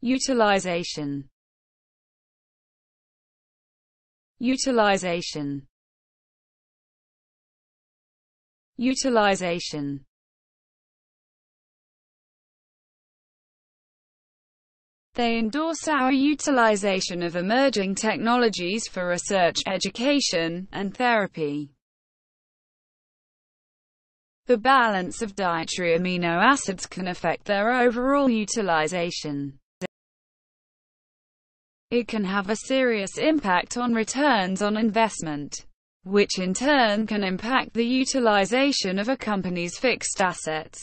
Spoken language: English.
utilization utilization utilization They endorse our utilization of emerging technologies for research, education, and therapy. The balance of dietary amino acids can affect their overall utilization. It can have a serious impact on returns on investment, which in turn can impact the utilization of a company's fixed assets.